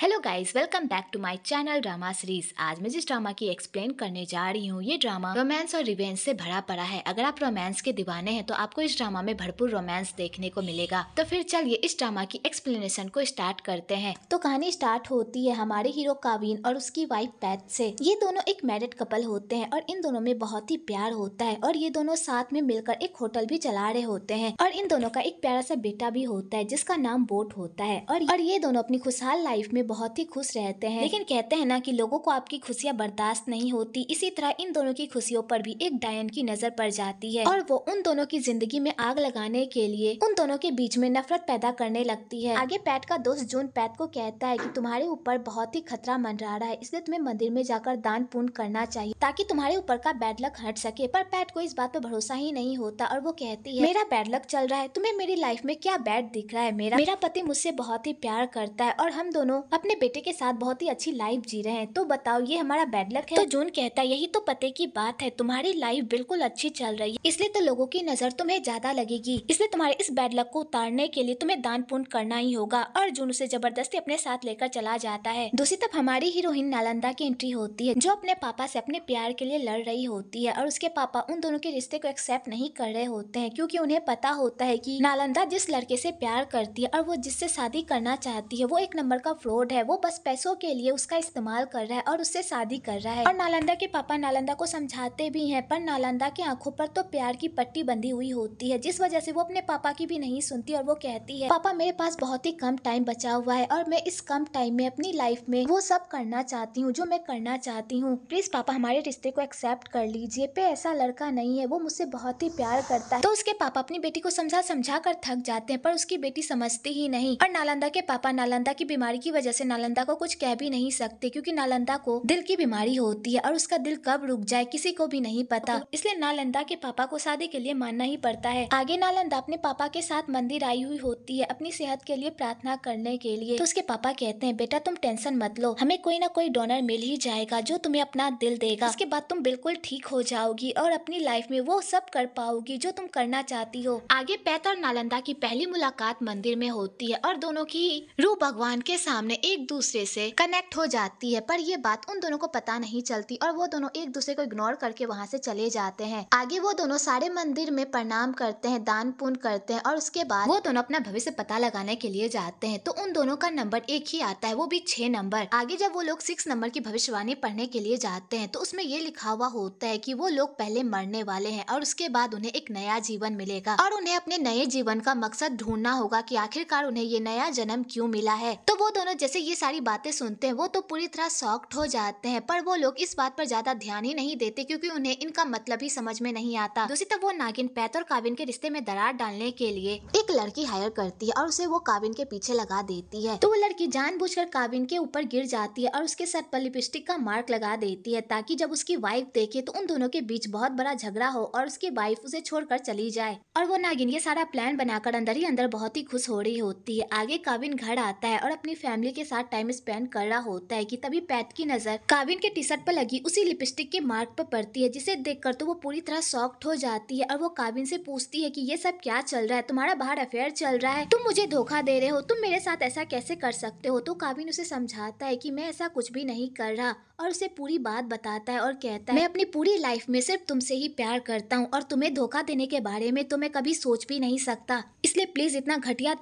Hello guys welcome back to my channel drama series आज मैं जिस ड्रामा की एक्सप्लेन करने जा रही हूँ ये ड्रामा रोमांस और रिवेंज से भरा पड़ा है। अगर आप रोमांस के दीवाने हैं तो आपको इस ड्रामा में भरपूर रोमांस देखने को मिलेगा। तो फिर चलिए इस ड्रामा की एक्सप्लेनेशन को स्टार्ट करते हैं। तो कहानी स्टार्ट होती है हमारे हीरो काविन और उसकी वाइफ पैथ से। ये दोनों एक मैरिड कपल होते हैं और इन दोनों में बहुत ही प्यार होता है और ये दोनों साथ में मिलकर एक होटल भी चला रहे होते हैं। और इन दोनों का एक प्यारा सा बेटा भी होता है जिसका नाम बोट होता है। और, ये दोनों अपनी खुशहाल लाइफ में बहुत ही खुश रहते हैं। लेकिन कहते हैं ना कि लोगों को आपकी खुशियाँ बर्दाश्त नहीं होती। इसी तरह इन दोनों की खुशियों पर भी एक डायन की नज़र पड़ जाती है। और वो उन दोनों की ज़िंदगी में आग लगाने के लिए उन दोनों के बीच में नफरत पैदा करने लगती है। आगे पैट का दोस्त जून पैट को कहता है कि तुम्हारे ऊपर बहुत ही खतरा मंडरा रहा है। इसलिए तुम्हें मंदिर में जाकर दान पुण्य करना चाहिए ताकि तुम्हारे ऊपर का बैड लक हट सके। पर पैट को इस बात पर भरोसा ही नहीं होता और वो कहती है मेरा बैड लक चल रहा है। तुम्हें मेरी लाइफ में क्या बैड दिख रहा है? मेरा मेरा पति मुझसे बहुत ही प्यार करता है और हम दोनों अपने बेटे के साथ बहुत ही अच्छी लाइफ जी रहे हैं। तो बताओ, ये हमारा बैड लक है? तो जून कहता है, यही तो पते की बात है, तुम्हारी लाइफ बिल्कुल अच्छी चल रही है। इसलिए तो लोगों की नज़र तुम्हें ज़्यादा लगेगी। इसलिए तुम्हारे इस बैड लक को उतारने के लिए तुम्हें दान पुण्य करना ही होगा। और जून उसे ज़बरदस्ती अपने साथ लेकर चला जाता है। दूसरी तरफ़ हमारी हीरोइन नालंदा की एंट्री होती है, जो अपने पापा से अपने प्यार के लिए लड़ रही होती है और उसके पापा उन दोनों के रिश्ते को एक्सेप्ट नहीं कर रहे होते हैं, क्योंकि उन्हें पता होता है कि नालंदा जिस लड़के से प्यार करती है और वो जिससे शादी करना चाहती है, वो एक नंबर का फ्रॉड है। वो बस पैसों के लिए उसका इस्तेमाल कर रहा है और उससे शादी कर रहा है। और नालंदा के पापा नालंदा को समझाते भी हैं, पर नालंदा की आँखों पर तो प्यार की पट्टी बंधी हुई होती है, जिस वजह से वो अपने पापा की भी नहीं सुनती और वो कहती है, पापा, मेरे पास बहुत ही कम टाइम बचा हुआ है और मैं इस कम टाइम में अपनी लाइफ में वो सब करना चाहती हूँ, जो मैं करना चाहती हूँ। प्लीज़ पापा, हमारे रिश्ते को एक्सेप्ट कर लीजिए। पे ऐसा लड़का नहीं है, वो मुझसे बहुत ही प्यार करता है। तो उसके पापा अपनी बेटी को समझा समझा कर थक जाते हैं, पर उसकी बेटी समझती ही नहीं। और नालंदा के पापा नालंदा की बीमारी की वजह से नालंदा को कुछ कह भी नहीं सकते क्योंकि नालंदा को दिल की बीमारी होती है और उसका दिल कब रुक जाए किसी को भी नहीं पता। इसलिए नालंदा के पापा को शादी के लिए मानना ही पड़ता है। आगे नालंदा अपने पापा के साथ मंदिर आई हुई होती है अपनी सेहत के लिए प्रार्थना करने के लिए। तो उसके पापा कहते हैं बेटा तुम टेंशन मत लो हमें कोई ना कोई डोनर मिल ही जाएगा जो तुम्हें अपना दिल देगा। उसके बाद तुम बिल्कुल ठीक हो जाओगी और अपनी लाइफ में वो सब कर पाओगी जो तुम करना चाहती हो। आगे पैत और नालंदा की पहली मुलाकात मंदिर में होती है और दोनों की रूह भगवान के सामने एक दूसरे से कनेक्ट हो जाती है। पर ये बात उन दोनों को पता नहीं चलती और वो दोनों एक दूसरे को इग्नोर करके वहाँ से चले जाते हैं। आगे वो दोनों सारे मंदिर में प्रणाम करते हैं, दान पुण्य करते हैं और उसके बाद वो दोनों अपना भविष्य पता लगाने के लिए जाते हैं। तो उन दोनों का नंबर एक ही आता है, वो भी छह नंबर आगे जब वो लोग सिक्स नंबर की भविष्यवाणी पढ़ने के लिए जाते हैं तो उसमें ये लिखा हुआ होता है की वो लोग पहले मरने वाले हैं और उसके बाद उन्हें एक नया जीवन मिलेगा और उन्हें अपने नए जीवन का मकसद ढूंढना होगा की आखिरकार उन्हें ये नया जन्म क्यूँ मिला है। तो वो दोनों जैसे ये सारी बातें सुनते हैं, वो तो पूरी तरह सॉक्ट हो जाते हैं, पर वो लोग इस बात पर ज़्यादा ध्यान ही नहीं देते क्योंकि उन्हें इनका मतलब ही समझ में नहीं आता। दूसरी तरफ़ वो नागिन पैत और काविन के रिश्ते में दरार डालने के लिए एक लड़की हायर करती है और उसे वो काविन के पीछे लगा देती है। तो वो लड़की जानबूझकर काविन के ऊपर गिर जाती है और उसके सर पर लिपस्टिक का मार्क लगा देती है ताकि जब उसकी वाइफ देखे तो उन दोनों के बीच बहुत बड़ा झगड़ा हो और उसकी वाइफ उसे छोड़कर चली जाए। और वो नागिन ये सारा प्लान बनाकर अंदर ही अंदर बहुत ही खुश हो रही होती है। आगे काविन घर आता है और अपनी फैमिली के साथ टाइम स्पेंड कर रहा होता है कि तभी पैट की नज़र काविन के टी शर्ट पर लगी उसी लिपस्टिक के मार्क पर पड़ती है, जिसे देखकर तो वो पूरी तरह सॉक्ट हो जाती है और वो काविन से पूछती है कि ये सब क्या चल रहा है? तुम्हारा बाहर अफेयर चल रहा है। तुम मुझे धोखा दे रहे हो। तुम मेरे साथ ऐसा कैसे कर सकते हो? तो काविन उसे समझाता है कि मैं ऐसा कुछ भी नहीं कर रहा और उसे पूरी बात बताता है और कहता है, मैं अपनी पूरी लाइफ में सिर्फ़ तुमसे ही प्यार करता हूँ और तुम्हें धोखा देने के बारे में तो मैं कभी सोच भी नहीं सकता। इसलिए प्लीज़ इतना घटिया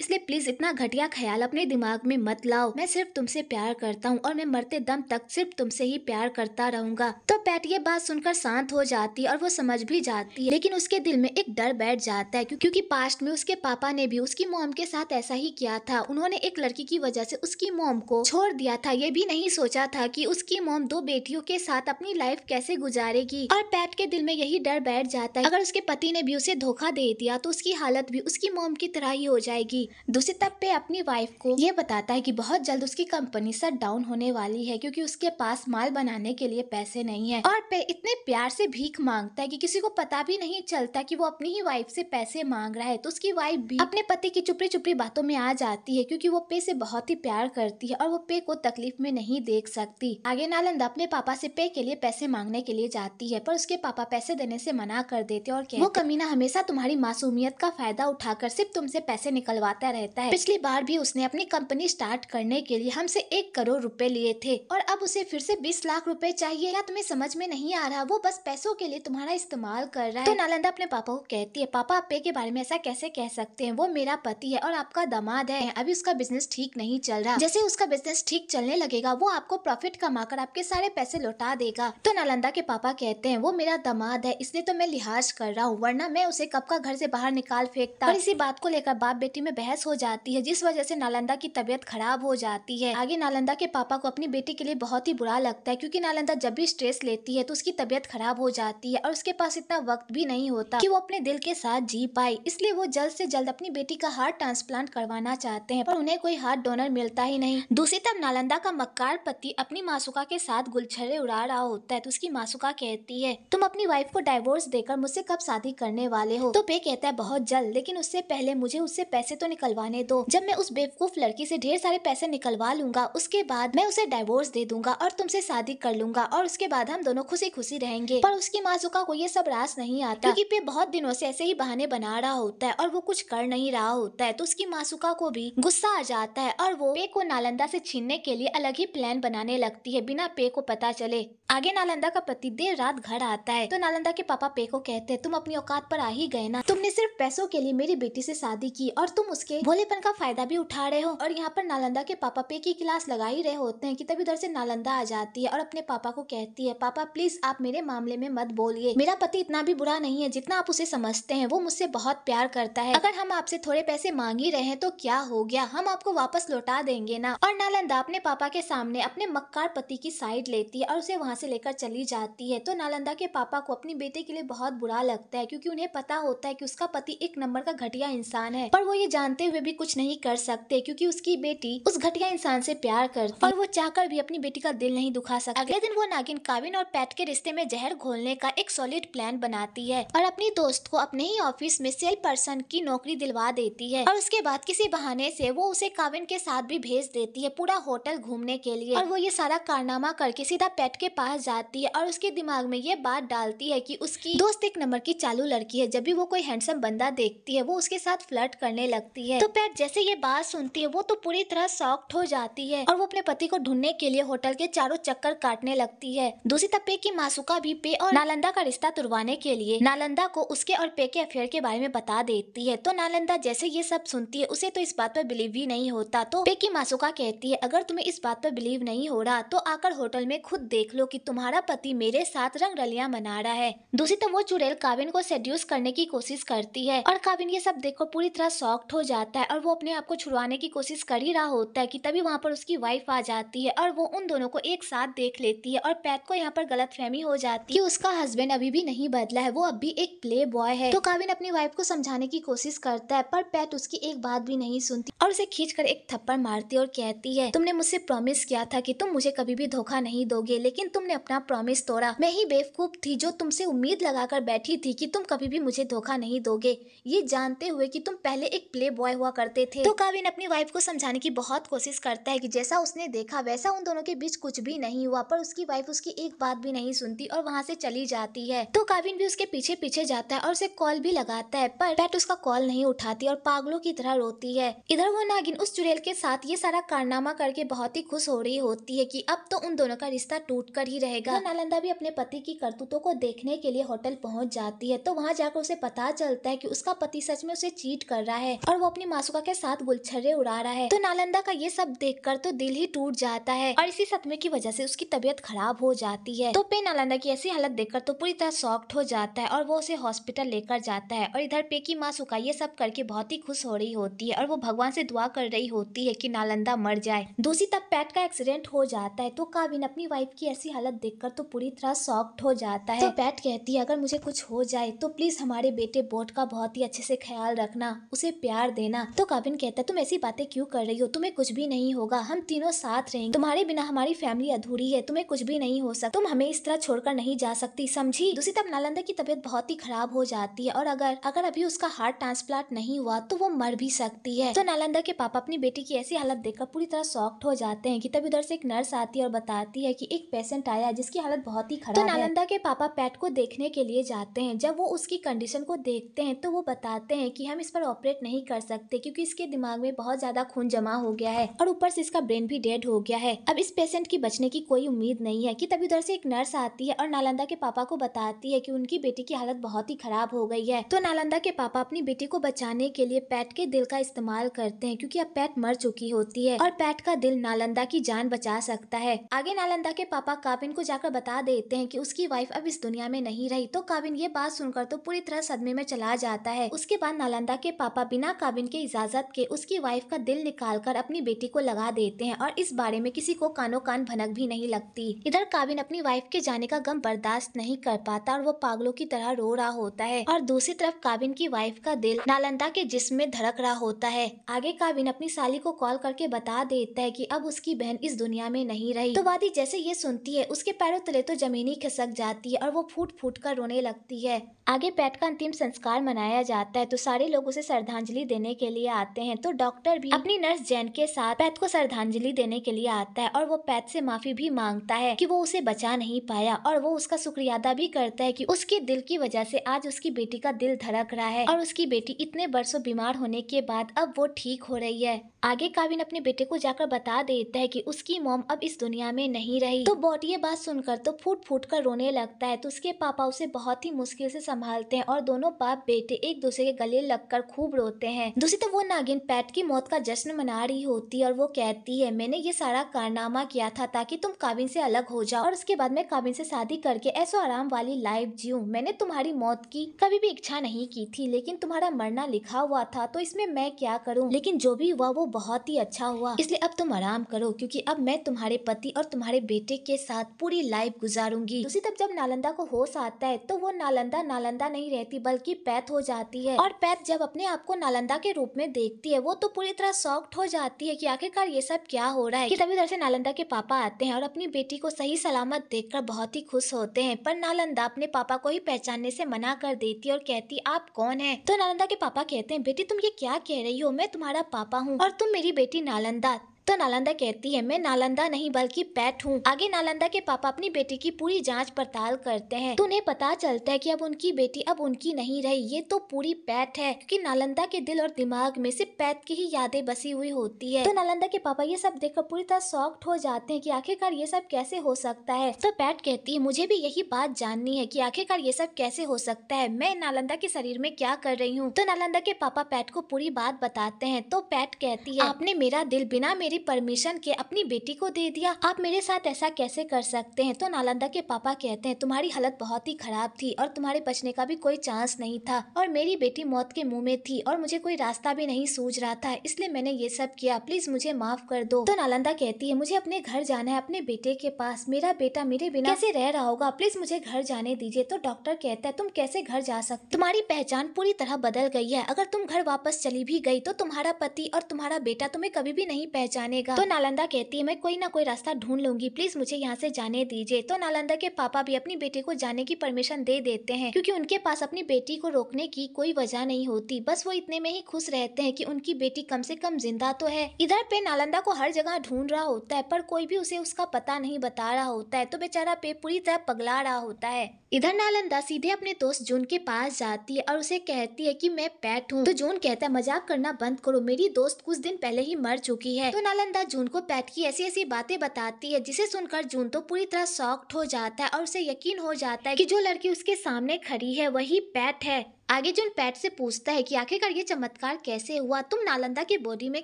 इसलिए प्लीज़ इतना घटिया ख्याल अपने दिमाग में मत लाओ। मैं सिर्फ़ तुमसे प्यार करता हूँ और मैं मरते दम तक सिर्फ़ तुमसे ही प्यार करता रहूँगा। तो पैट, ये बात सुनकर शांत हो जाती है और वो समझ भी जाती है। लेकिन उसके दिल में एक डर बैठ जाता है क्योंकि पास्ट में उसके पापा ने भी उसकी मोम के साथ ऐसा ही किया था। उन्होंने एक लड़की की वजह से उसकी मोम को छोड़ दिया था। ये भी नहीं सोचा था की उसकी मोम दो बेटियों के साथ अपनी लाइफ कैसे गुजारेगी। और पैट के दिल में यही डर बैठ जाता है। अगर उसके पति ने भी उसे धोखा दे दिया तो उसकी हालत भी उसकी मोम की तरह ही हो जाएगी। दूसरी तरफ़ पे अपनी वाइफ को ये बताता है कि बहुत जल्द उसकी कंपनी शट डाउन होने वाली है क्योंकि उसके पास माल बनाने के लिए पैसे नहीं है। और पे इतने प्यार से भीख माँगता है कि किसी को पता भी नहीं चलता कि वो अपनी ही वाइफ से पैसे मांग रहा है। तो उसकी वाइफ भी अपने पति की चुपड़ी चुपड़ी बातों में आ जाती है क्योंकि वो पे से बहुत ही प्यार करती है और वो पे को तकलीफ़ में नहीं देख सकती। आगे नालंदा अपने पापा से पे के लिए पैसे मांगने के लिए जाती है, पर उसके पापा पैसे देने से मना कर देते और वो कमीना, हमेशा तुम्हारी मासूमियत का फ़ायदा उठाकर सिर्फ़ तुमसे पैसे निकलवाता आता रहता है। पिछली बार भी उसने अपनी कंपनी स्टार्ट करने के लिए हमसे एक करोड़ रुपए लिए थे और अब उसे फिर से बीस लाख रुपए चाहिए। या तुम्हें समझ में नहीं आ रहा? वो बस पैसों के लिए तुम्हारा इस्तेमाल कर रहा है। तो नालंदा अपने पापा को कहती है, पापा, आप पे के बारे में ऐसा कैसे कह सकते हैं? वो मेरा पति है और आपका दामाद है। अभी उसका बिज़नेस ठीक नहीं चल रहा। जैसे उसका बिज़नेस ठीक चलने लगेगा, वो आपको प्रॉफिट कमाकर आपके सारे पैसे लौटा देगा। तो नालंदा के पापा कहते हैं, वो मेरा दामाद है, इसलिए तो मैं लिहाज कर रहा हूँ, वरना मैं उसे कब का घर से बाहर निकाल फेंकता? और इसी बात को लेकर बाप बेटी में बहस हो जाती है, जिस वजह से नालंदा की तबीयत खराब हो जाती है। आगे नालंदा के पापा को अपनी बेटी के लिए बहुत ही बुरा लगता है, क्योंकि नालंदा जब भी स्ट्रेस लेती है तो उसकी तबीयत खराब हो जाती है और उसके पास इतना वक्त भी नहीं होता कि वो अपने दिल के साथ जी पाए। इसलिए वो जल्द से जल्द अपनी बेटी का हार्ट ट्रांसप्लांट करवाना चाहते हैं, पर उन्हें कोई हार्ट डोनर मिलता ही नहीं। दूसरी तरफ़ नालंदा का मक्कार पति अपनी मासुका के साथ गुलछरे उड़ा रहा होता है तो उसकी मासुका कहती है, तुम अपनी वाइफ को डाइवोर्स देकर मुझसे कब शादी करने वाले हो? तो पे कहता है, बहुत जल्द, लेकिन उससे पहले मुझे उससे पैसे तो निकलवाने दो। जब मैं उस बेवकूफ़ लड़की से ढेर सारे पैसे निकलवा लूँगा, उसके बाद मैं उसे डाइवोर्स दे दूँगा और तुमसे शादी कर लूँगा और उसके बाद हम दोनों खुशी खुशी रहेंगे। पर उसकी मासुका को ये सब रास नहीं आता। क्योंकि पे बहुत दिनों से ऐसे ही बहाने बना रहा होता है और वो कुछ कर नहीं रहा होता है तो उसकी मासुका को भी गुस्सा आ जाता है और वो पे को नालंदा से छीनने के लिए अलग ही प्लान बनाने लगती है बिना पे को पता चले। आगे नालंदा का पति देर रात घर आता है तो नालंदा के पापा पे को कहते हैं, तुम अपनी औकात पर आ ही गए ना। तुमने सिर्फ़ पैसों के लिए मेरी बेटी से शादी की और तुम उसके भोलेपन का फ़ायदा भी उठा रहे हो और यहाँ पर नालंदा के पापा पे की क्लास लगा ही रहे होते हैं कि तभी उधर से नालंदा आ जाती है और अपने पापा को कहती है, पापा प्लीज़ आप मेरे मामले में मत बोलिए। मेरा पति इतना भी बुरा नहीं है जितना आप उसे समझते हैं, वो मुझसे बहुत प्यार करता है। अगर हम आपसे थोड़े पैसे मांग ही रहे हैं तो क्या हो गया? हम आपको वापस लौटा देंगे ना? और नालंदा अपने पापा के सामने अपने मक्कार पति की साइड लेती है और उसे वहाँ से लेकर चली जाती है। तो नालंदा के पापा को अपनी बेटे के लिए बहुत बुरा लगता है क्योंकि उन्हें पता होता है कि उसका पति एक नंबर का घटिया इंसान है। पर वो ये जानते हुए भी कुछ नहीं कर सकते, क्योंकि उसकी बेटी उस घटिया इंसान से प्यार करती और वो चाहकर भी अपनी बेटी का दिल नहीं दुखा सकती। अगले दिन वो नागिन काविन और पैट के रिश्ते में जहर घोलने का एक सॉलिड प्लान बनाती है और अपनी दोस्त को अपने ही ऑफ़िस में सेल पर्सन की नौकरी दिलवा देती है। और उसके बाद किसी बहाने से वो उसे काविन के साथ भी भेज देती है पूरा होटल घूमने के लिए। और वो ये सारा कारनामा करके सीधा पेट के पास जाती है और उसके दिमाग में ये बात डालती है कि उसकी दोस्त एक नंबर की चालू लड़की है। जब भी वो कोई हैंडसम बंदा देखती है, वो उसके साथ फ्लर्ट करने लगती है। तो पेट जैसे ये बात सुनती है, वो तो पूरी तरह सॉक्ट हो जाती है और वो अपने पति को ढूँढने के लिए होटल के चारों चक्कर काटने लगती है। दूसरी तप्पे की मासूका भी पे और नालंदा का रिश्ता तुरवाने के लिए नालंदा को उसके और पे के अफेयर के बारे में बता देती है। तो नालंदा जैसे ये सब सुनती है, उसे तो इस बात पर बिलीव ही नहीं होता। तो पे की मासूका कहती है, अगर तुम्हें इस बात पर बिलीव नहीं हो रहा तो आकर होटल में खुद देख लो कि तुम्हारा पति मेरे साथ रंग रलियाँ मना रहा है। दूसरी तरफ़ वो चुड़ैल काविन को सेड्यूस करने की कोशिश करती है और काविन ये सब देखो पूरी तरह सॉक्ट हो जाता है और वो अपने आप को छुड़वाने की कोशिश कर ही रहा होता है कि तभी वहाँ पर उसकी वाइफ आ जाती है और वो उन दोनों को एक साथ देख लेती है और पैट को यहाँ पर गलत फहमी हो जाती है कि उसका हस्बैंड अभी भी नहीं बदला है, वो अभी एक प्ले बॉय है। तो काविन अपनी वाइफ को समझाने की कोशिश करता है, पर पैट उसकी एक बात भी नहीं सुनती और उसे खींच कर एक थप्पड़ मारती और कहती है, तुमने मुझसे प्रॉमिस किया था कि तुम मुझे कभी भी धोखा नहीं दोगे, लेकिन तुमने अपना प्रॉमिस तोड़ा। मैं ही बेवकूफ़ थी जो तुमसे उम्मीद लगाकर बैठी थी कि तुम कभी भी मुझे धोखा नहीं दोगे। ये जानते हुए कि तुम पहले एक प्ले बॉय हुआ करते थे। तो काविन अपनी वाइफ को समझाने की बहुत कोशिश करता है कि जैसा उसने देखा, वैसा उन दोनों के बीच कुछ भी नहीं हुआ, पर उसकी वाइफ उसकी एक बात भी नहीं सुनती और वहाँ से चली जाती है। तो काविन भी उसके पीछे पीछे जाता है और उसे कॉल भी लगाता है, पर पैट उसका कॉल नहीं उठाती और पागलों की तरह रोती है। इधर वो नागिन उस चुड़ैल के साथ ये सारा कारनामा करके बहुत ही खुश हो रही होती है की अब तो उन दोनों का रिश्ता टूट कर ही रहेगा। तो नालंदा भी अपने पति की करतूतों को देखने के लिए होटल पहुँच जाती है तो वहाँ जाकर उसे पता चलता है की उसका पति सच में उसे चीट कर रहा है और वो अपनी मासूका के साथ गुलछर्रे उड़ा रहा है। तो नालंदा का ये सब देखकर तो दिल ही टूट जाता है और इसी सदमे की वजह से उसकी तबीयत खराब हो जाती है। तो पे नालंदा की ऐसी हालत देखकर तो पूरी तरह सॉफ्ट हो जाता है और वो उसे हॉस्पिटल लेकर जाता है और इधर पे की माँ सुका ये सब करके बहुत ही खुश हो रही होती है और वो भगवान से दुआ कर रही होती है कि नालंदा मर जाए। दूसरी तब पैट का एक्सीडेंट हो जाता है तो काबिन अपनी वाइफ की ऐसी हालत देखकर तो पूरी तरह सॉफ्ट हो जाता है। तो पैट कहती है अगर मुझे कुछ हो जाए तो प्लीज़ हमारे बेटे बोट का बहुत ही अच्छे से ख्याल रखना उसे प्यार देना। तो काबिन कहता है तुम ऐसी बातें क्यों कर रही हो? तुम्हें कुछ भी नहीं होगा। हम तीनों साथ रहेंगे। तुम्हारे बिना हमारी फैमिली अधूरी है। तुम्हें कुछ भी नहीं हो सकता। तुम हमें इस तरह छोड़कर नहीं जा सकती। समझी? दूसरी तरफ़ नालंदा की तबीयत बहुत ही खराब हो जाती है। और अगर अगर अभी उसका हार्ट ट्रांसप्लांट नहीं हुआ तो वो मर भी सकती है। तो नालंदा के पापा अपनी बेटी की ऐसी हालत देखकर पूरी तरह सॉफ्ट हो जाते हैं कि तभी उधर से एक नर्स आती है और बताती है कि एक पेशेंट आया जिसकी हालत बहुत ही खराब तो नालंदा के पापा पैट को देखने के लिए जाते हैं। जब वो उसकी कंडीशन को देखते हैं तो वो बताते हैं कि हम इस पर ऑपरेट नहीं कर सकते क्योंकि इसके दिमाग में बहुत ज़्यादा खून जमा हो गया है और ऊपर से इसका ब्रेन भी डेड हो गया है। अब इस पेशेंट की बचने की कोई उम्मीद नहीं है कि तभी उधर से एक नर्स आती है और नालंदा के पापा को बताती है कि उनकी बेटी की हालत बहुत ही खराब हो गई है। तो नालंदा के पापा अपनी बेटी को बचाने के लिए पैट के दिल का इस्तेमाल करते हैं, क्योंकि अब पैट मर चुकी होती है और पैट का दिल नालंदा की जान बचा सकता है। आगे नालंदा के पापा काबिन को जाकर बता देते हैं कि उसकी वाइफ अब इस दुनिया में नहीं रही। तो काबिन ये बात सुनकर तो पूरी तरह सदमे में चला जाता है। उसके बाद नालंदा के पापा बिना काबिन के इजाज़त के उसकी वाइफ का दिल निकाल कर अपनी बेटी को लगा देते हैं और इस बारे में किसी को कानो कान भनक भी नहीं लगती। इधर काबिन अपनी वाइफ के जाने का गम बर्दाश्त नहीं कर पाता और वो पागलों की तरह रो रहा होता है और दूसरी तरफ़ काबिन की वाइफ का दिल नालंदा के जिस्म में धड़क रहा होता है। आगे काबिन अपनी साली को कॉल करके बता देता है कि अब उसकी बहन इस दुनिया में नहीं रही। तो वादी जैसे ये सुनती है, उसके पैरों तले तो ज़मीन ही खिसक जाती है और वो फूट फूट कर रोने लगती है। आगे पैट का अंतिम संस्कार मनाया जाता है तो सारे लोग उसे श्रद्धांजलि देने के लिए आते हैं तो डॉक्टर भी अपनी नर्स जैन के साथ पैथ को श्रद्धांजलि देने के लिए आता है और वो पैथ से माफ़ी भी माँगता है कि वो उसे बचा नहीं पाया और वो उसका शुक्रिया अदा भी करता है कि उसके दिल की वजह से आज उसकी बेटी का दिल धड़क रहा है और उसकी बेटी इतने बरसों बीमार होने के बाद अब वो ठीक हो रही है। आगे काविन अपने बेटे को जाकर बता देता है कि उसकी मोम अब इस दुनिया में नहीं रही। तो बॉटी, ये बात सुनकर तो फूट फूट कर रोने लगता है। तो उसके पापा उसे बहुत ही मुश्किल से संभालते हैं और दोनों बाप बेटे एक दूसरे के गले लगकर खूब रोते हैं। दूसरी तो वो नागिन पैट की मौत का जश्न मना रही होती है और वो कहती है, मैंने ये सारा कारनामा किया था ताकि तुम काविन से अलग हो जाओ और उसके बाद मैं काविन से शादी करके ऐसा आराम वाली लाइफ जीऊं। मैंने तुम्हारी मौत की कभी भी इच्छा नहीं की थी, लेकिन तुम्हारा मरना लिखा हुआ था तो इसमें मैं क्या करूँ? लेकिन जो भी हुआ वो बहुत ही अच्छा हुआ। इसलिए अब तुम आराम करो, क्योंकि अब मैं तुम्हारे पति और तुम्हारे बेटे के साथ पूरी लाइफ गुजारूँगी। उसी तब जब नालंदा को होश आता है तो वो नालंदा नालंदा नहीं रहती, बल्कि पैथ हो जाती है। और पैथ जब अपने आप को नालंदा के रूप में देखती है, वो तो पूरी तरह सॉफ्ट हो जाती है की आखिरकार ये सब क्या हो रहा है। कि तभी उधर से नालंदा के पापा आते हैं और अपनी बेटी को सही सलामत देखकर बहुत ही खुश होते हैं। पर नालंदा अपने पापा को ही पहचानने से मना कर देती और कहती, आप कौन है? तो नालंदा के पापा कहते हैं, बेटी, तुम ये क्या कह रही हो? मैं तुम्हारा पापा हूँ और तुम मेरी बेटी नालंदा तो नालंदा कहती है, मैं नालंदा नहीं, बल्कि पैट हूँ। आगे नालंदा के पापा अपनी बेटी की पूरी जाँच पड़ताल करते हैं। तो उन्हें पता चलता है कि अब उनकी बेटी अब उनकी नहीं रही। ये तो पूरी पैट है, क्योंकि नालंदा के दिल और दिमाग में सिर्फ़ पैट की ही यादें बसी हुई होती है। तो नालंदा के पापा ये सब देखकर पूरी तरह सॉफ्ट हो जाते हैं कि आखिरकार ये सब कैसे हो सकता है। तो पैट कहती है, मुझे भी यही बात जाननी है की आखिरकार ये सब कैसे हो सकता है। मैं नालंदा के शरीर में क्या कर रही हूँ? तो नालंदा के पापा पैट को पूरी बात बताते हैं। तो पैट कहती है, आपने मेरा दिल बिना मेरी मेरी परमिशन के अपनी बेटी को दे दिया। आप मेरे साथ ऐसा कैसे कर सकते हैं? तो नालंदा के पापा कहते हैं, तुम्हारी हालत बहुत ही खराब थी और तुम्हारे बचने का भी कोई चांस नहीं था। और मेरी बेटी मौत के मुँह में थी और मुझे कोई रास्ता भी नहीं सूझ रहा था, इसलिए मैंने ये सब किया। प्लीज़ मुझे माफ़ कर दो। तो नालंदा कहती है, मुझे अपने घर जाना है, अपने बेटे के पास। मेरा बेटा मेरे बिना कैसे रह रहा होगा? प्लीज़ मुझे घर जाने दीजिए। तो डॉक्टर कहता है, तुम कैसे घर जा सकते तुम्हारी पहचान पूरी तरह बदल गई है। अगर तुम घर वापस चली भी गई तो तुम्हारा पति और तुम्हारा बेटा तुम्हें कभी भी नहीं पहचान जानेगा तो नालंदा कहती है, मैं कोई ना कोई रास्ता ढूंढ लूँगी। प्लीज़ मुझे यहाँ से जाने दीजिए। तो नालंदा के पापा भी अपनी बेटी को जाने की परमिशन दे देते हैं, क्योंकि उनके पास अपनी बेटी को रोकने की कोई वजह नहीं होती। बस वो इतने में ही खुश रहते हैं कि उनकी बेटी कम से कम ज़िंदा तो है। इधर पे नालंदा को हर जगह ढूंढ रहा होता है, पर कोई भी उसे उसका पता नहीं बता रहा होता है। तो बेचारा पे पूरी तरह पगला रहा होता है। इधर नालंदा सीधे अपने दोस्त जून के पास जाती है और उसे कहती है कि मैं पैट हूँ। तो जून कहता है, मज़ाक करना बंद करो। मेरी दोस्त कुछ दिन पहले ही मर चुकी है। तो जून को पैट की ऐसी ऐसी बातें बताती है, जिसे सुनकर जून तो पूरी तरह सॉक्ट हो जाता है और उसे यकीन हो जाता है कि जो लड़की उसके सामने खड़ी है, वही पैट है। आगे जोन पैट से पूछता है कि आखिरकार ये चमत्कार कैसे हुआ, तुम नालंदा के बॉडी में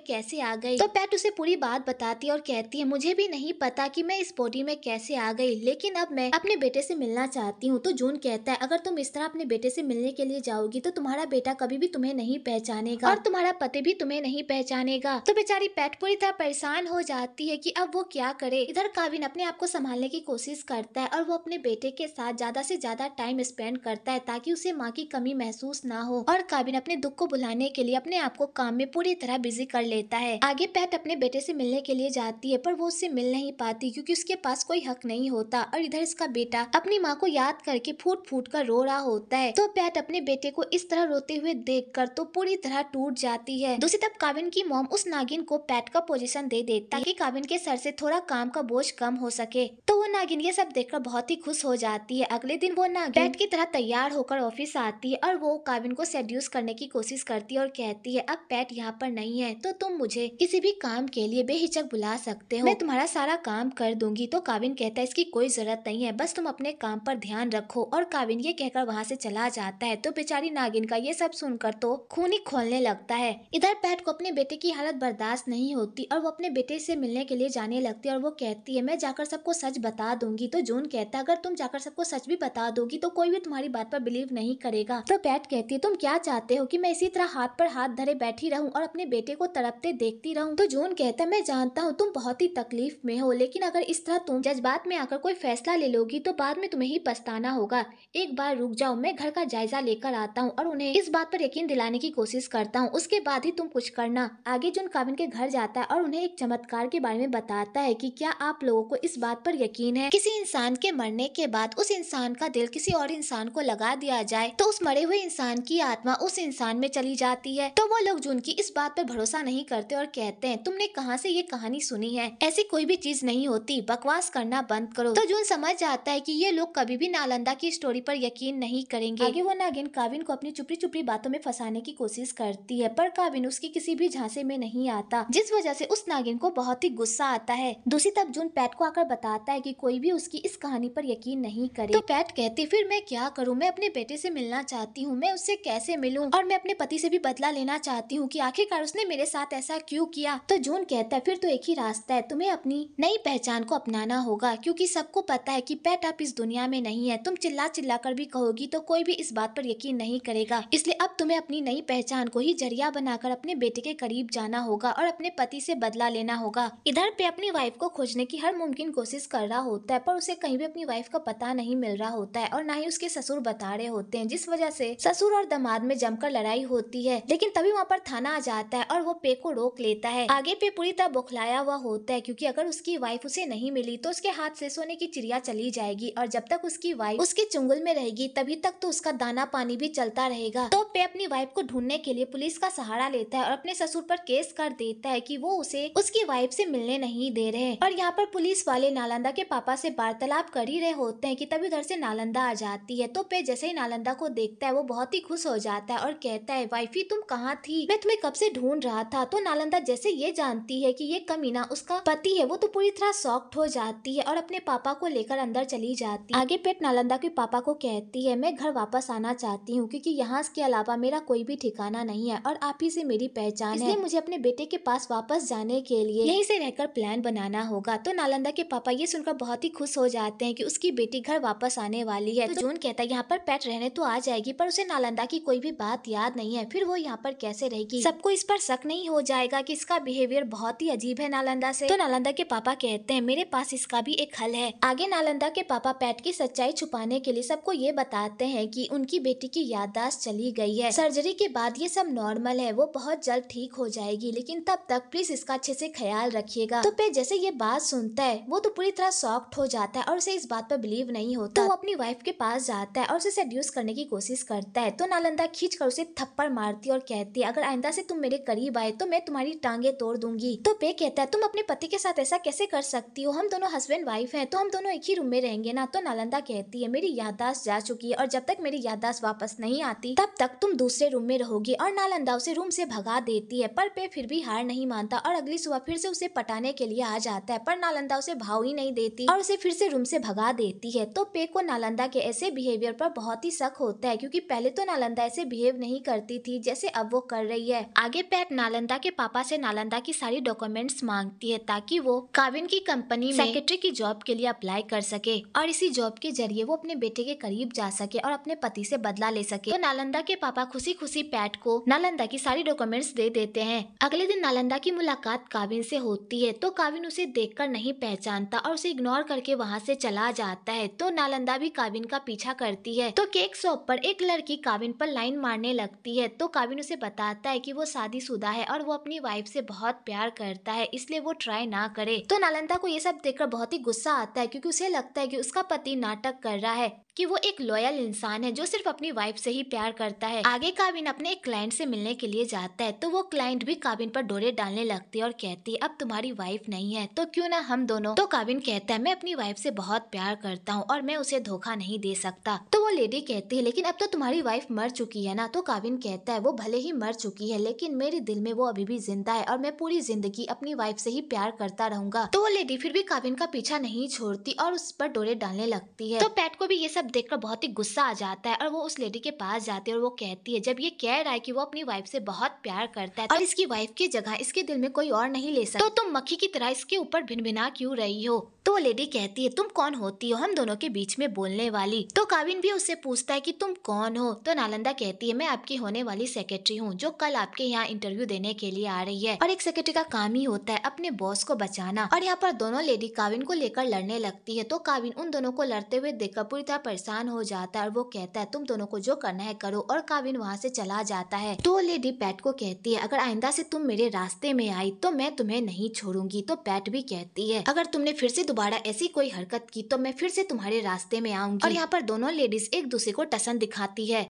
कैसे आ गई? तो पैट उसे पूरी बात बताती है और कहती है, मुझे भी नहीं पता कि मैं इस बॉडी में कैसे आ गई, लेकिन अब मैं अपने बेटे से मिलना चाहती हूँ। तो जून कहता है, अगर तुम इस तरह अपने बेटे से मिलने के लिए जाओगी तो तुम्हारा बेटा कभी भी तुम्हें नहीं पहचानेगा और तुम्हारा पति भी तुम्हें नहीं पहचानेगा। तो बेचारी पैट पूरी तरह परेशान हो जाती है की अब वो क्या करे? इधर काविन अपने आप को संभालने की कोशिश करता है और वो अपने बेटे के साथ ज़्यादा से ज़्यादा टाइम स्पेंड करता है ताकि उसे माँ की कमी महसूस महसूस ना हो और काबिन अपने दुख को बुलाने के लिए अपने आप को काम में पूरी तरह बिज़ी कर लेता है। आगे पैट अपने बेटे से मिलने के लिए जाती है, पर वो उससे मिल नहीं पाती क्योंकि उसके पास कोई हक नहीं होता और इधर इसका बेटा अपनी माँ को याद करके फूट फूट कर रो रहा होता है। तो पैट अपने बेटे को इस तरह रोते हुए देख कर तो पूरी तरह टूट जाती है। दूसरी तरफ़ काबिन की मोम उस नागिन को पैट का पोजीशन दे देती ताकि काबिन के सर से थोड़ा काम का बोझ कम हो सके। तो वो नागिन ये सब देखकर बहुत ही खुश हो जाती है। अगले दिन वो नागिन पैट की तरह तैयार होकर ऑफ़िस आती है और वो काविन को सेड्यूस करने की कोशिश करती है और कहती है अब पैट यहाँ पर नहीं है तो तुम मुझे किसी भी काम के लिए बेहिचक बुला सकते हो। मैं तुम्हारा सारा काम कर दूँगी। तो काविन कहता है इसकी कोई ज़रूरत नहीं है बस तुम अपने काम पर ध्यान रखो। और काविन ये कहकर वहाँ से चला जाता है। तो बेचारी नागिन का ये सब सुनकर तो खून ही खोलने लगता है। इधर पैट को अपने बेटे की हालत बर्दाश्त नहीं होती और वो अपने बेटे से मिलने के लिए जाने लगती है और वो कहती है मैं जाकर सबको सच बता दूँगी। तो जून कहता है अगर तुम जाकर सबको सच भी बता दोगी तो कोई भी तुम्हारी बात पर बिलीव नहीं करेगा। तो पैट कहती है, तुम क्या चाहते हो कि मैं इसी तरह हाथ पर हाथ धरे बैठी रहूँ और अपने बेटे को तड़पते देखती रहूँ? तो जून कहता है, मैं जानता हूँ तुम बहुत ही तकलीफ़ में हो, लेकिन अगर इस तरह तुम जज्बात में आकर कोई फैसला ले लोगी तो बाद में तुम्हें ही पछताना होगा। एक बार रुक जाओ, मैं घर का जायजा लेकर आता हूँ और उन्हें इस बात पर यकीन दिलाने की कोशिश करता हूँ। उसके बाद ही तुम कुछ करना। आगे जून काबिन के घर जाता है और उन्हें एक चमत्कार के बारे में बताता है कि क्या आप लोगों को इस बात पर यकीन है? किसी इंसान के मरने के बाद उस इंसान का दिल किसी और इंसान को लगा दिया जाए तो उस मरे हुए इंसान की आत्मा उस इंसान में चली जाती है। तो वो लोग जून की इस बात पर भरोसा नहीं करते और कहते हैं, तुमने कहाँ से ये कहानी सुनी है? ऐसी कोई भी चीज़ नहीं होती। बकवास करना बंद करो। तो जून समझ जाता है कि ये लोग कभी भी नालंदा की स्टोरी पर यकीन नहीं करेंगे। आगे वो नागिन काविन को अपनी चुपड़ी चुपड़ी बातों में फंसाने की कोशिश करती है, पर काविन उसकी किसी भी झांसे में नहीं आता, जिस वजह से उस नागिन को बहुत ही गुस्सा आता है। दूसरी तरफ़ जून पैट को आकर बताता है कि कोई भी उसकी इस कहानी पर यकीन नहीं करे। तो पैट कहती फिर मैं क्या करूँ? मैं अपने बेटे से मिलना चाहती हूँ। मैं उससे कैसे मिलूँ? और मैं अपने पति से भी बदला लेना चाहती हूँ कि आखिरकार उसने मेरे साथ ऐसा क्यों किया? तो जून कहता है, फिर तो एक ही रास्ता है, तुम्हें अपनी नई पहचान को अपनाना होगा, क्योंकि सबको पता है कि पेट आप इस दुनिया में नहीं है। तुम चिल्ला चिल्ला कर भी कहोगी तो कोई भी इस बात पर यकीन नहीं करेगा। इसलिए अब तुम्हें अपनी नई पहचान को ही ज़रिया बनाकर अपने बेटे के करीब जाना होगा और अपने पति से बदला लेना होगा। इधर पे अपनी वाइफ को खोजने की हर मुमकिन कोशिश कर रहा होता है, पर उसे कहीं भी अपनी वाइफ का पता नहीं मिल रहा होता है और न ही उसके ससुर बता रहे होते हैं, जिस वजह से ससुर और दमाद में जमकर लड़ाई होती है, लेकिन तभी वहाँ पर थाना आ जाता है और वो पे को रोक लेता है। आगे पे पूरी तरह बुखलाया हुआ होता है, क्योंकि अगर उसकी वाइफ उसे नहीं मिली तो उसके हाथ से सोने की चिड़िया चली जाएगी और जब तक उसकी वाइफ उसके चुंगल में रहेगी, तभी तक तो उसका दाना पानी भी चलता रहेगा। तो पे अपनी वाइफ को ढूँढने के लिए पुलिस का सहारा लेता है और अपने ससुर पर केस कर देता है कि वो उसे उसकी वाइफ से मिलने नहीं दे रहे और यहाँ पर पुलिस वाले नालंदा के पापा से वार्तालाप कर ही रहे होते हैं कि तभी उधर से नालंदा आ जाती है। तो पे जैसे ही नालंदा को देखता है, वो बहुत ही खुश हो जाता है और कहता है वाइफी तुम कहाँ थी? मैं तुम्हें कब से ढूंढ रहा था? तो नालंदा जैसे ये जानती है कि ये कमीना उसका पति है वो तो पूरी तरह सॉफ्ट हो जाती है और अपने पापा को लेकर अंदर चली जाती है। आगे पेट नालंदा के पापा को कहती है मैं घर वापस आना चाहती हूँ क्योंकि यहाँ के अलावा मेरा कोई भी ठिकाना नहीं है और आप ही से मेरी पहचान है। मुझे अपने बेटे के पास वापस जाने के लिए यहीं से रहकर प्लान बनाना होगा। तो नालंदा के पापा ये सुनकर बहुत ही खुश हो जाते हैं कि उसकी बेटी घर वापस आने वाली है। तो जून कहता है यहाँ पर पेट रहने तो आ जाएगी पर उसे नालंदा की कोई भी बात याद नहीं है। फिर वो यहाँ पर कैसे रहेगी सबको इस पर शक नहीं हो जाएगा कि इसका बिहेवियर बहुत ही अजीब है नालंदा से। तो नालंदा के पापा कहते हैं, मेरे पास इसका भी एक हल है। आगे नालंदा के पापा पैट की सच्चाई छुपाने के लिए सबको ये बताते हैं कि उनकी बेटी की याददाश्त चली गई है। सर्जरी के बाद ये सब नॉर्मल है, वो बहुत जल्द ठीक हो जाएगी, लेकिन तब तक प्लीज़ इसका अच्छे से ख्याल रखिएगा। तो पे जैसे ये बात सुनता है, वो तो पूरी तरह सॉफ्ट हो जाता है और उसे इस बात पर बिलीव नहीं होता। तो वो अपनी वाइफ के पास जाता है और उसे सेड्यूस करने की कोशिश करता है तो नालंदा खींच कर उसे थप्पड़ मारती और कहती है, अगर आइंदा से तुम मेरे करीब आए तो मैं तुम्हारी टांगे तोड़ दूँगी। तो पे कहता है, तुम अपने पति के साथ ऐसा कैसे कर सकती हो? हम दोनों हस्बैंड वाइफ हैं तो हम दोनों एक ही रूम में रहेंगे ना? तो नालंदा कहती है, मेरी याददाश्त जा चुकी है और जब तक मेरी याददाश्त वापस नहीं आती, तब तक तुम दूसरे रूम में रहोगी। और नालंदा उसे रूम से भगा देती है, पर पे फिर भी हार नहीं मानता और अगली सुबह फिर से उसे पटाने के लिए आ जाता है, पर नालंदा उसे भाव ही नहीं देती और उसे फिर से रूम से भगा देती है। तो पे को नालंदा के ऐसे बिहेवियर पर बहुत ही शक होता है, क्योंकि पहले तो नालंदा ऐसे बिहेव नहीं करती थी जैसे अब वो कर रही है। आगे पैट नालंदा के पापा से नालंदा की सारी डॉक्यूमेंट्स मांगती है ताकि वो काविन की कंपनी में सेक्रेटरी की जॉब के लिए अप्लाई कर सके और इसी जॉब के ज़रिए वो अपने बेटे के करीब जा सके और अपने पति से बदला ले सके। तो नालंदा के पापा खुशी खुशी पैट को नालंदा की सारी डॉक्यूमेंट्स दे देते हैं। अगले दिन नालंदा की मुलाकात काविन से होती है तो काविन उसे देखकर नहीं पहचानता और उसे इग्नोर करके वहाँ से चला जाता है। तो नालंदा भी काविन का पीछा करती है। तो केक शॉप पर एक लड़की काविन पर लाइन मारने लगती है तो काविन उसे बताता है कि वो शादीशुदा है और वो अपनी वाइफ से बहुत प्यार करता है, इसलिए वो ट्राई ना करे। तो नालंदा को ये सब देखकर बहुत ही गुस्सा आता है, क्योंकि उसे लगता है कि उसका पति नाटक कर रहा है। कि वो एक लॉयल इंसान है, जो सिर्फ़ अपनी वाइफ से ही प्यार करता है। आगे काबिन अपने एक क्लाइंट से मिलने के लिए जाता है तो वो क्लाइंट भी काबिन पर डोरे डालने लगती है और कहती है, अब तुम्हारी वाइफ नहीं है तो क्यों ना हम दोनों? तो काबिन कहता है, मैं अपनी वाइफ से बहुत प्यार करता हूँ और मैं उसे धोखा नहीं दे सकता। तो वो लेडी कहती है, लेकिन अब तो तुम्हारी वाइफ मर चुकी है ना? तो काबिन कहता है, वो भले ही मर चुकी है, लेकिन मेरे दिल में वो अभी भी ज़िंदा है और मैं पूरी ज़िंदगी अपनी वाइफ से ही प्यार करता रहूँगा। तो वो लेडी फिर भी काबिन का पीछा नहीं छोड़ती और उस पर डोरे डालने लगती है। तो पैट को भी ये सब देखकर बहुत ही गुस्सा आ जाता है और वो उस लेडी के पास जाती है और वो कहती है जब ये कह रहा है कि वो अपनी वाइफ से बहुत प्यार करता है और इसकी वाइफ की जगह इसके दिल में कोई और नहीं ले सकता। तो तुम मक्खी की तरह इसके ऊपर भिन भिना क्यों रही हो? तो वो लेडी कहती है तुम कौन होती हो? हम दोनों के बीच में बोलने वाली। तो काविन भी उससे पूछता है कि तुम कौन हो? तो नालंदा कहती है मैं आपकी होने वाली सेक्रेटरी हूँ जो कल आपके यहाँ इंटरव्यू देने के लिए आ रही है। और एक सेक्रेटरी का काम ही होता है अपने बॉस को बचाना। और यहाँ पर दोनों लेडी काविन को लेकर लड़ने लगती है तो काविन उन दोनों को लड़ते हुए देखकर पूरी तरह परेशान हो जाता है और वो कहता है, तुम दोनों को जो करना है करो। और काविन वहाँ से चला जाता है। तो लेडी पैट को कहती है, अगर आइंदा से तुम मेरे रास्ते में आई तो मैं तुम्हें नहीं छोड़ूँगी। तो पैट भी कहती है, अगर तुमने फिर से दोबारा ऐसी कोई हरकत की तो मैं फिर से तुम्हारे रास्ते में आऊँगी। और यहाँ पर दोनों लेडीज़ एक दूसरे को टसन दिखाती है।